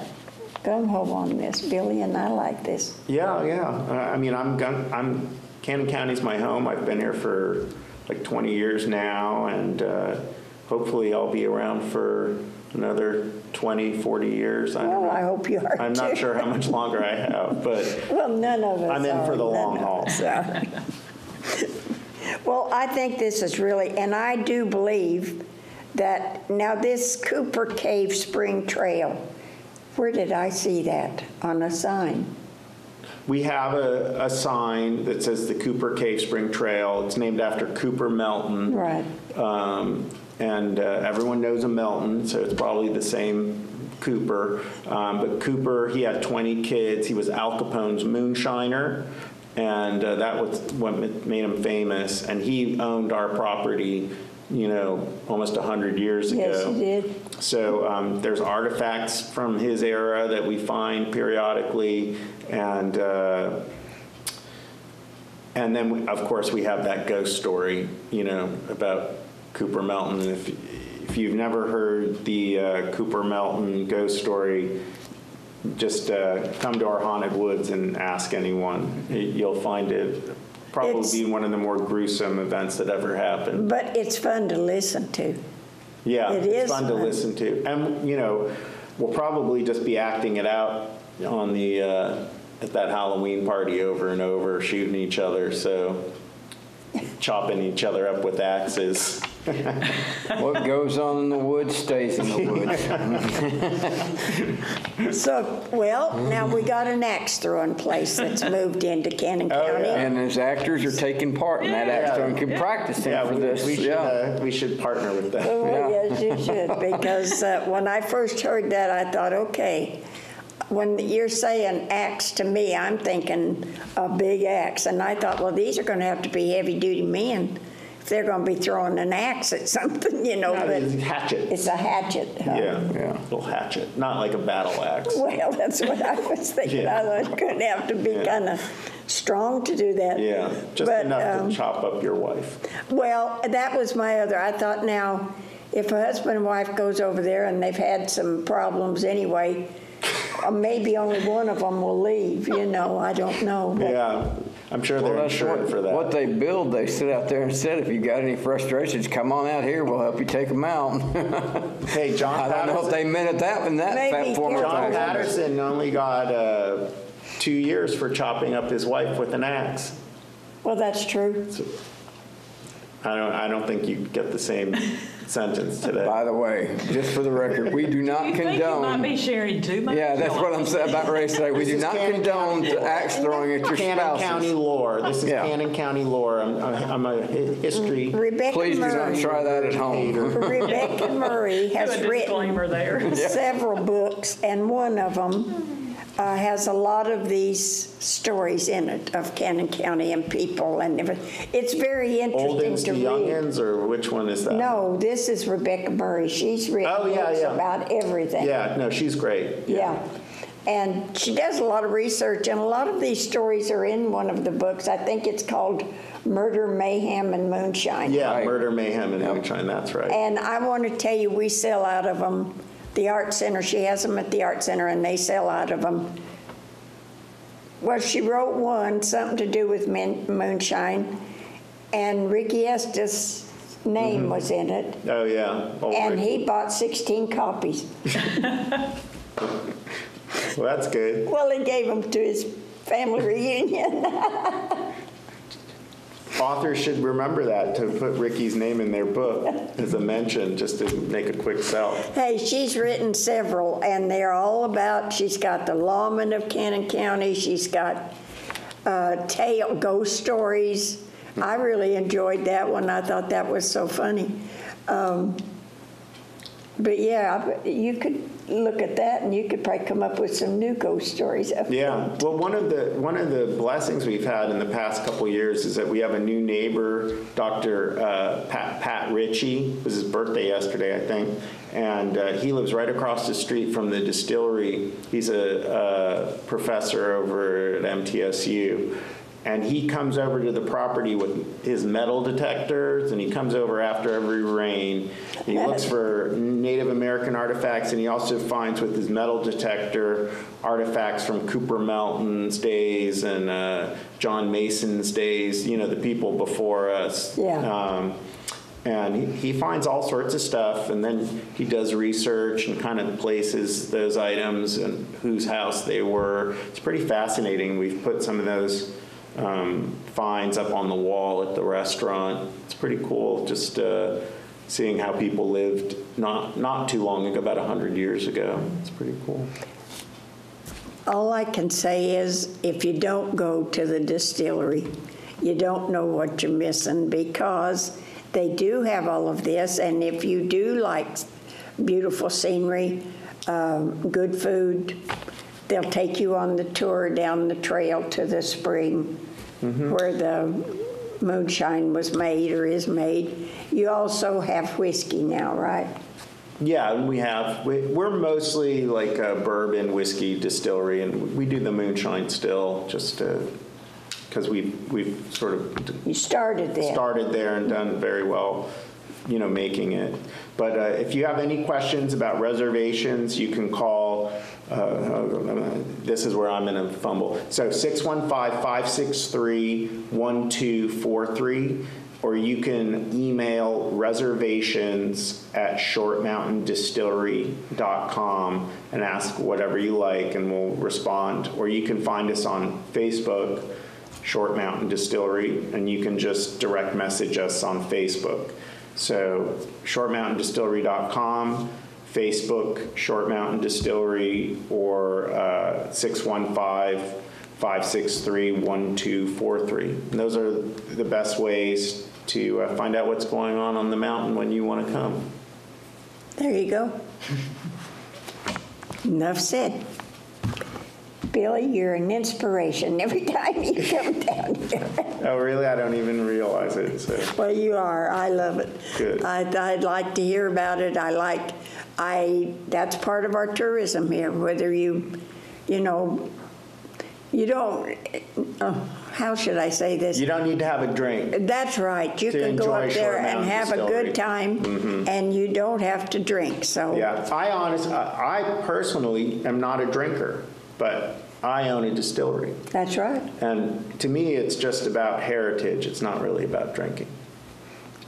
gung-ho on this, Billy, and I like this. Yeah, yeah. I mean, I'm, gun- I'm, Cannon County's my home. I've been here for like 20 years now, and uh, hopefully I'll be around for another 20, 40 years. I Well, know. I hope you are I'm not sure how much longer I have, but [laughs] Well, none of us I'm in for the long haul. [laughs] Well, I think this is really, and I do believe that, now this Cooper Cave Spring Trail, where did I see that? On a sign? we have a, a sign that says the Cooper Cave Spring Trail. It's named after Cooper Melton. Right. Um, and uh, everyone knows a Melton, so it's probably the same Cooper. Um, but Cooper, he had 20 kids. He was Al Capone's moonshiner, and uh, that was what made him famous. And he owned our property, you know, almost 100 years ago. Yes, he did. So um, there's artifacts from his era that we find periodically, and uh, and then we, of course we have that ghost story, you know, about Cooper Melton. If if you've never heard the uh, Cooper Melton ghost story, just uh, come to our haunted woods and ask anyone. You'll find it probably It's- be one of the more gruesome events that ever happened. But it's fun to listen to. Yeah, It it's is fun to listen to. And, you know, we'll probably just be acting it out on the, uh, at that Halloween party over and over, shooting each other, so chopping each other up with axes. What goes on in the woods stays in the woods. [laughs] So, well, now we got an axe throwing place that's moved into Cannon Oh, County. yeah. And as actors are taking part in that act, so keep practicing Yeah, for we this. we should, Yeah. uh, we should partner with that. Oh, Yeah. yes, you should, because uh, when I first heard that, I thought, okay, when you're saying axe to me, I'm thinking a big axe, and I thought, well, these are going to have to be heavy-duty men if they're going to be throwing an axe at [laughs] something, you know, No, but it's a hatchet. it's a hatchet. huh? Yeah, Yeah. little hatchet, not like a battle axe. Well, that's what I was [laughs] thinking. I Yeah. thought it could have to be Yeah. kind of strong to do that. Yeah, just But, enough um, to chop up your wife. Well, that was my other, I thought now, if a husband and wife goes over there and they've had some problems anyway, uh, maybe only one of them will leave, you know, I don't know. but- Yeah, I'm sure Well, they're that's insured what, for that. what they build, they sit out there and said, if you got any frustrations, come on out here, we'll help you take them out. [laughs] Hey, John I don't know if Patterson, they meant it that in that Maybe fat form or John John fashion. Patterson only got uh, two years for chopping up his wife with an axe. Well, that's true. I don't, I don't think you get the same [laughs] sentence today. By the way, just for the record, we do not [laughs] You think you might condone. be sharing too much? Yeah, that's what I'm saying about race today. We do not Cannon condone County to axe throwing at your spouse. Cannon County spouses. lore, this is Yeah. Cannon County lore, I'm, I'm a hi- history. Rebecca Please do not Murray, try that at home. [laughs] Rebecca Murray Do has a disclaimer written there. several books, and one of them uh, has a lot of these stories in it of Cannon County and people and everything. It's very interesting Oldens to to read. youngins, or which one is that? No, this is Rebecca Murray. She's written Oh, yeah, books yeah. about everything. Yeah, no, she's great. Yeah. And she does a lot of research, and a lot of these stories are in one of the books. I think it's called Murder, Mayhem, and Moonshine. Yeah, Right. Murder, Mayhem, and Moonshine, that's right. And I want to tell you, we sell out of them. The Art Center, she has them at the Art Center, and they sell out of them. Well, she wrote one, something to do with min- moonshine, and Ricky Estes' name mm-hmm. was in it. Oh, yeah. Old And Ricky. he bought 16 copies. [laughs] [laughs] Well, that's good. Well, he gave them to his family reunion. [laughs] Authors should remember that, to put Ricky's name in their book as a mention, just to make a quick sell. Hey, she's written several, and they're all about, she's got The Lawman of Cannon County, she's got uh, Tale, Ghost Stories. I really enjoyed that one, I thought that was so funny. Um, But yeah, you could look at that, and you could probably come up with some new ghost stories. Yeah, well, one of the, one of the blessings we've had in the past couple years is that we have a new neighbor, Dr. uh, Pat Pat Ritchie, it was his birthday yesterday, I think, and uh, he lives right across the street from the distillery. He's a a professor over at MTSU, and he comes over to the property with his metal detectors, and he comes over after every rain. He looks for Native American artifacts, and he also finds with his metal detector artifacts from Cooper Melton's days and uh, John Mason's days, you know, the people before us. Yeah. Um, and he, he finds all sorts of stuff, and then he does research and kind of places those items and whose house they were. It's pretty fascinating. We've put some of those um, finds up on the wall at the restaurant. It's pretty cool, just uh, seeing how people lived not not too long ago, about hundred years ago. It's pretty cool. All I can say is, if you don't go to the distillery, you don't know what you're missing because they do have all of this, and if you do like beautiful scenery, um, good food, they'll take you on the tour down the trail to the spring mm-hmm. where the moonshine was made or is made. You also have whiskey now, right? Yeah, we have. We, we're mostly like a bourbon whiskey distillery, and we do the moonshine still, just because we we've sort of You started there. started there and done very well, you know, making it. But uh, if you have any questions about reservations, you can call, uh, this is where I'm gonna fumble. So 615-563-1243, or you can email reservations at shortmountaindistillery.com and ask whatever you like, and we'll respond. Or you can find us on Facebook, Short Mountain Distillery, and you can just direct message us on Facebook. So shortmountaindistillery.com, Facebook, Short Mountain Distillery, or uh, 615-563-1243. Those are the best ways to uh, find out what's going on on the mountain when you want to come. There you go. [laughs] Enough said. Billy, you're an inspiration [laughs] every time you come down here. Oh, really? I don't even realize it, so. Well, you are. I love it. Good. I'd, I'd like to hear about it. I like, I, that's part of our tourism here, whether you, you know, you don't, uh, how should I say this? You don't need to have a drink. That's right. You can go up there and have a good time, and you don't have to drink, so. Yeah, I honest, I I personally am not a drinker, but I own a distillery. That's right. And to me, it's just about heritage. It's not really about drinking.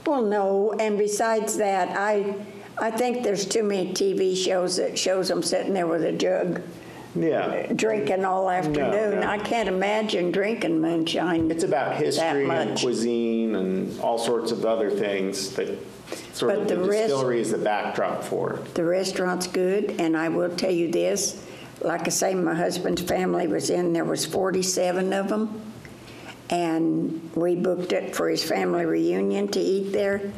Well, no, and besides that, I, I think there's too many TV shows that shows them sitting there with a jug Yeah. drinking all afternoon. no. I can't imagine drinking moonshine. It's about history and cuisine and all sorts of other things that sort But of the the distillery is the backdrop for. The restaurant's good, and I will tell you this, like I say, my husband's family was in, there was 47 of them, and we booked it for his family reunion to eat there.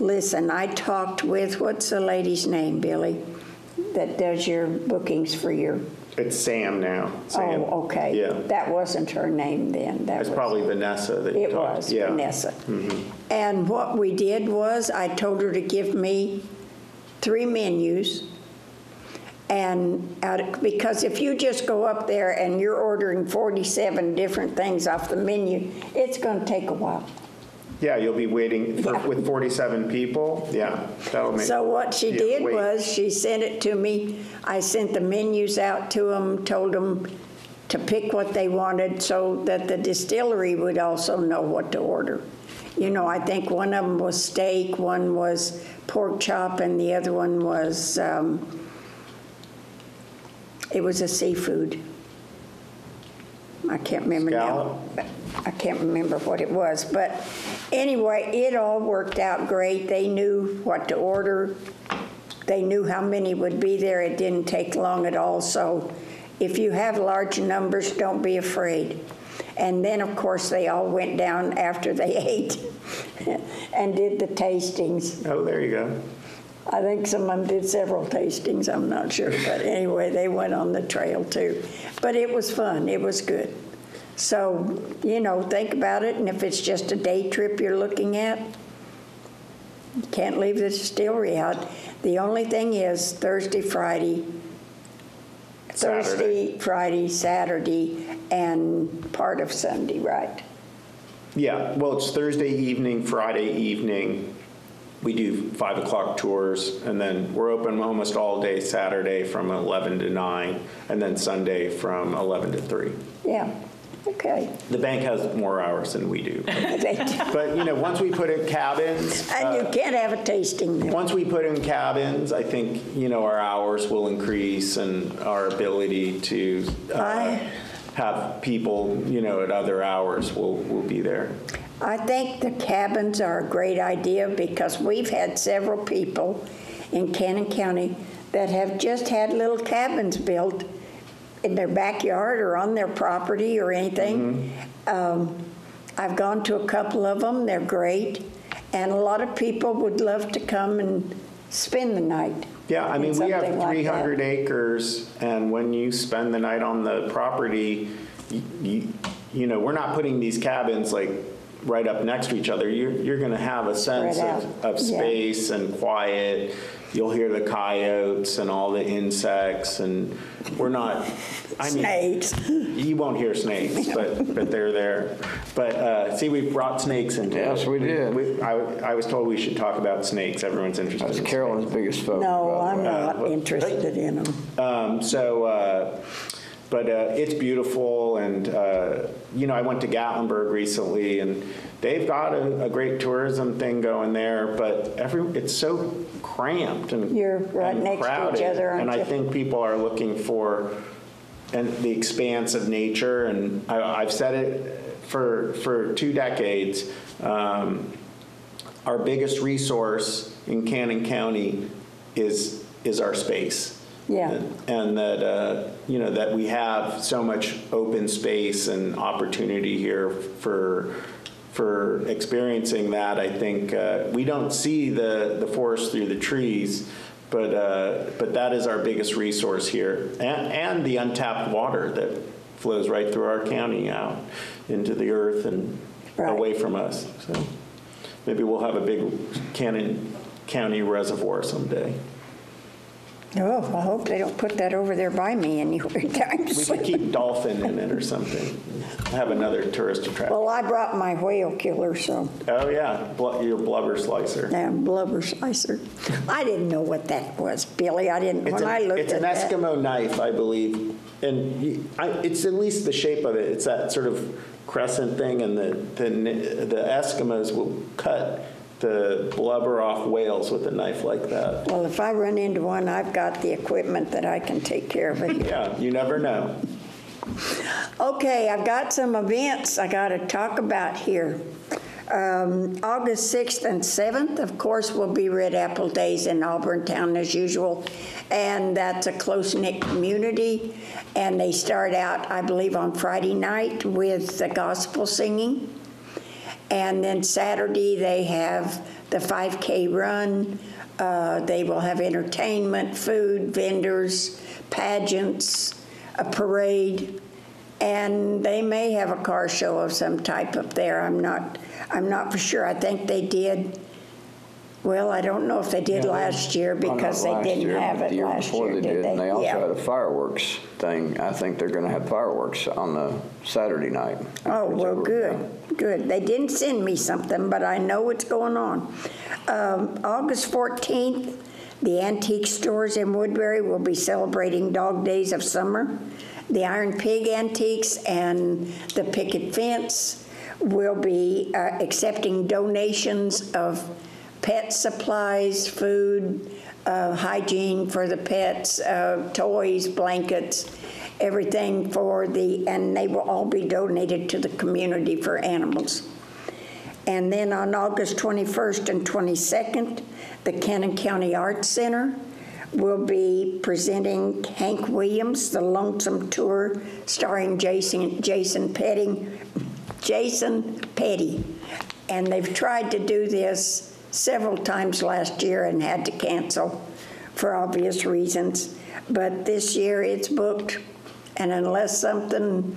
Listen, I talked with, what's the lady's name, Billy, that does your bookings for your, It's Sam now. Sam. oh, okay. Yeah. That wasn't her name then. That It's was- probably Vanessa that you It talked- was yeah. Mm-hmm. Vanessa. And what we did was, I told her to give me three menus, And out, because if you just go up there and you're ordering 47 different things off the menu, it's going to take a while. Yeah, you'll be waiting for, Yeah. with 47 people. Yeah, that'll make. So what she did wait. was, she sent it to me. I sent the menus out to them, told them to pick what they wanted so that the distillery would also know what to order. You know, I think one of them was steak, one was pork chop, and the other one was, um, it was a seafood. I can't remember now. I can't remember what it was, but anyway, it all worked out great. They knew what to order. They knew how many would be there. It didn't take long at all. So if you have large numbers, don't be afraid. And then, of course, they all went down after they [laughs] ate and did the tastings. Oh, there you go. I think someone did several tastings, I'm not sure, but anyway, they went on the trail too. But it was fun, it was good. So, you know, think about it, and if it's just a day trip you're looking at, you can't leave the distillery out. The only thing is Thursday, Friday, Saturday. Thursday, Friday, Saturday, and part of Sunday, right? Yeah, well, it's Thursday evening, Friday evening. We do five o'clock tours, and then we're open almost all day Saturday from 11 to 9, and then Sunday from 11 to 3. Yeah, okay. The bank has more hours than we do. [laughs] But, you know, once we put in cabins, And you uh, can't have a tasting there. once we put in cabins, I think, you know, our hours will increase and our ability to uh, have people, you know, at other hours will, will be there. I think the cabins are a great idea because we've had several people in Cannon County that have just had little cabins built in their backyard or on their property or anything. Um, I've gone to a couple of them, they're great, and a lot of people would love to come and spend the night. Yeah, I mean, we have something like 300 acres, and when you spend the night on the property, you- you, you know, we're not putting these cabins like right up next to each other. You're, you're going to have a sense Spread of, out, of yeah. space and quiet. You'll hear the coyotes and all the insects, and we're not, I mean. Snakes. You won't hear snakes, [laughs] but, but they're there. But, uh, see, we brought snakes into it. Yes, we did. We- I, I was told we should talk about snakes. Everyone's interested That's in Carolyn's biggest focus. No, by the I'm way. not well, interested in them. Um, so, uh, but uh, it's beautiful, and uh, you know, I went to Gatlinburg recently, and they've got a, a great tourism thing going there, but every it's so cramped and You're right and next to each crowded, other, and I think people are looking for and the expanse of nature, and I, I've said it for for two decades. Um, our biggest resource in Cannon County is, is our space. Yeah. And- that, uh, you know, that we have so much open space and opportunity here for, for experiencing that. I think, uh, we don't see the, the forest through the trees, but, uh, but that is our biggest resource here. And, and the untapped water that flows right through our county out into the earth and Right. away from us. So maybe we'll have a big Cannon County reservoir someday. Oh, I hope they don't put that over there by me anywhere [laughs] time We could keep dolphin in it or something. Have another tourist attraction. Well, I brought my whale killer, so, Oh, yeah, bl- your blubber slicer. yeah, blubber slicer. I didn't know what that was, Billy. I didn't, It's when I looked it's at an that. Eskimo knife, I believe. And you- I, it's at least the shape of it. It's that sort of crescent thing and the, the, the Eskimos will cut the blubber off whales with a knife like that. Well, if I run into one, I've got the equipment that I can take care of it. Yeah, you never know. Okay, I've got some events I got to talk about here. Um, August 6th and 7th, of course, will be Red Apple Days in Auburntown as usual, and that's a close-knit community, and they start out, I believe, on Friday night with the gospel singing. And then Saturday, they have the 5K run. Uh, They will have entertainment, food, vendors, pageants, a parade, and they may have a car show of some type up there. I'm not, I'm not for sure. I think they did Well, I don't know if they did last year Well, not because they last didn't year, have but it the year last before year, they did they? And they also had a fireworks thing. I think they're going to have fireworks on the Saturday night. Oh, well, good, good. They didn't send me something, but I know what's going on. Um, August 14th, the antique stores in Woodbury will be celebrating Dog Days of Summer. The Iron Pig Antiques and the Picket Fence will be uh, accepting donations of pet supplies, food, uh, hygiene for the pets, uh, toys, blankets, everything for the, and they will all be donated to the community for animals. And then on August 21st and 22nd, the Cannon County Arts Center will be presenting Hank Williams, The Lonesome Tour, starring Jason, Jason Petty, Jason Petty. And they've tried to do this several times last year and had to cancel for obvious reasons. But this year it's booked, and unless something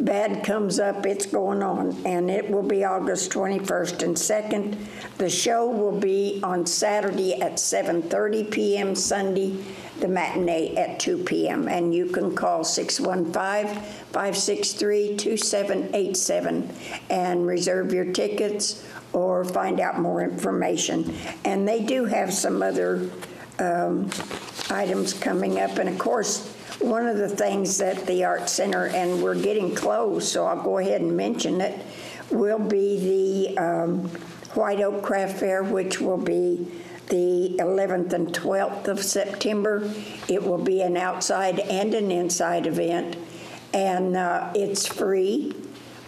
bad comes up, it's going on. And it will be August 21st and 2nd. The show will be on Saturday at 7:30 PM, Sunday, the matinee at 2 PM. And you can call 615-563-2787 and reserve your tickets or find out more information. And they do have some other um, items coming up. And of course, one of the things that the Art Center, and we're getting close, so I'll go ahead and mention it, will be the um, White Oak Craft Fair, which will be the 11th and 12th of September. It will be an outside and an inside event, and uh, it's free,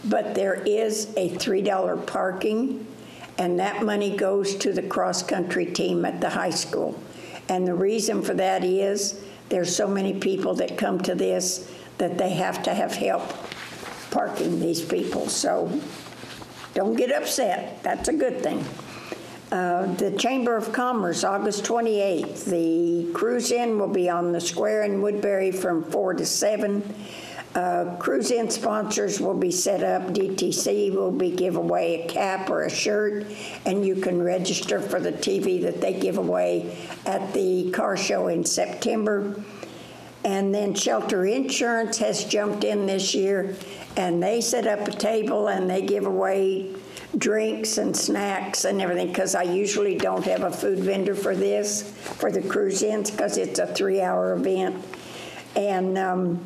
but there is a $3 parking, and that money goes to the cross-country team at the high school. And the reason for that is, there's so many people that come to this that they have to have help parking these people. So don't get upset. That's a good thing. Uh, The Chamber of Commerce, August 28th, the cruise-in will be on the square in Woodbury from 4 to 7. Uh, Cruise-in sponsors will be set up. DTC will be give away a cap or a shirt, and you can register for the TV that they give away at the car show in September. And then Shelter Insurance has jumped in this year, and they set up a table and they give away drinks and snacks and everything, because I usually don't have a food vendor for this, for the cruise-ins, because it's a three-hour event. And um,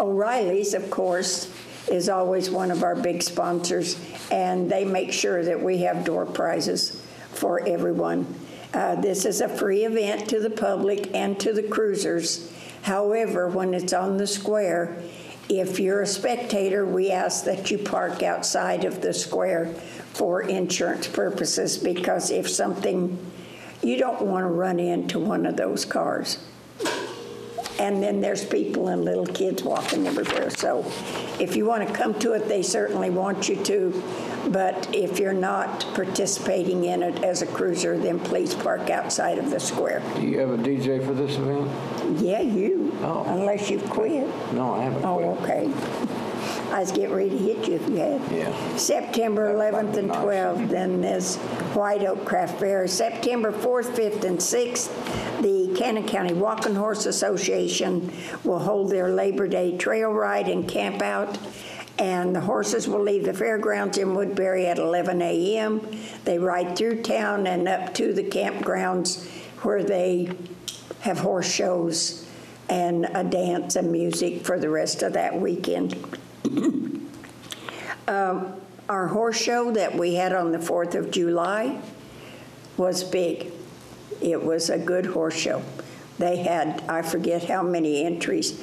O'Reilly's, of course, is always one of our big sponsors, and they make sure that we have door prizes for everyone. Uh, This is a free event to the public and to the cruisers. However, when it's on the square, if you're a spectator, we ask that you park outside of the square for insurance purposes, because if something, you don't want to run into one of those cars. And then there's people and little kids walking everywhere. So if you want to come to it, they certainly want you to. But if you're not participating in it as a cruiser, then please park outside of the square. Do you have a DJ for this event? Yeah, you, Oh. unless you've quit. No, I haven't Oh, quit. okay. I was getting ready to hit you if you had. Yeah. September 11th and 12th, then this White Oak Craft Fair. September 4th, 5th, and 6th, the Cannon County Walking Horse Association will hold their Labor Day trail ride and camp out. And the horses will leave the fairgrounds in Woodbury at 11 a.m. They ride through town and up to the campgrounds where they have horse shows and a dance and music for the rest of that weekend. Um, Our horse show that we had on the 4th of July was big. It was a good horse show. They had, I forget how many entries.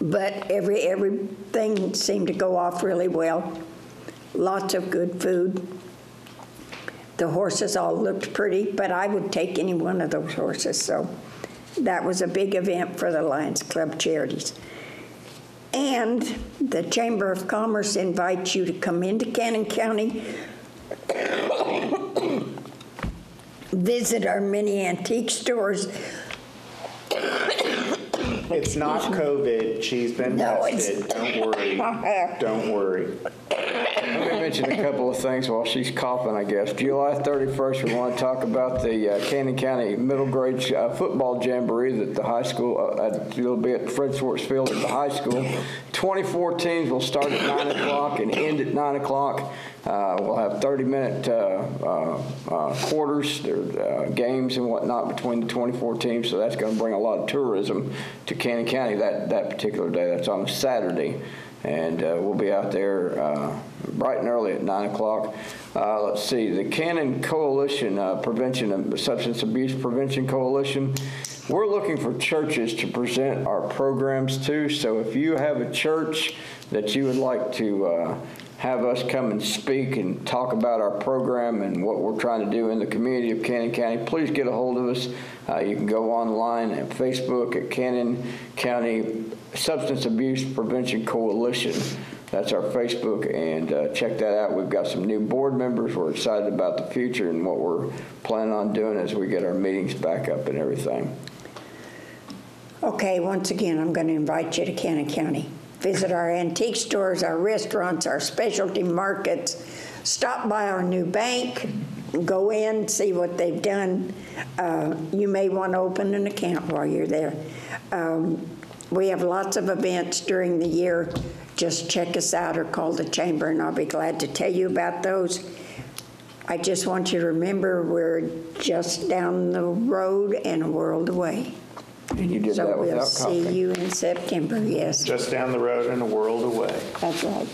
But every, everything seemed to go off really well. Lots of good food. The horses all looked pretty, but I would take any one of those horses, so that was a big event for the Lions Club charities. And the Chamber of Commerce invites you to come into Cannon County, [coughs] visit our many antique stores. It's not COVID. She's been No, it's- tested. Don't worry. [laughs] Don't worry. Let me mention a couple of things while she's coughing, I guess. July 31st, we want to talk about the uh, Cannon County Middle Grade uh, Football Jamboree that the high school, uh, at- it'll be at Fred Schwartz Field at the high school. 24 teams will start at 9 o'clock and end at 9 o'clock. Uh, We'll have 30-minute quarters, there uh, games and whatnot between the 24 teams, so that's going to bring a lot of tourism to Cannon County that, that particular day. That's on Saturday. And uh, we'll be out there uh, bright and early at 9 o'clock. Uh, Let's see, the Cannon Coalition, uh, Prevention of Substance Abuse Prevention Coalition, we're looking for churches to present our programs to. So if you have a church that you would like to uh, have us come and speak and talk about our program and what we're trying to do in the community of Cannon County, please get a hold of us. Uh, You can go online at Facebook at Cannon County Substance Abuse Prevention Coalition. That's our Facebook, and uh, check that out. We've got some new board members. We're excited about the future and what we're planning on doing as we get our meetings back up and everything. Okay, once again, I'm going to invite you to Cannon County. Visit our antique stores, our restaurants, our specialty markets. Stop by our new bank, go in, see what they've done. Uh, You may want to open an account while you're there. Um, We have lots of events during the year. Just check us out or call the chamber, and I'll be glad to tell you about those. I just want you to remember, we're just down the road and a world away. And you did So that we'll without see coughing. you in September, yes, Just down the road and a world away. that's right.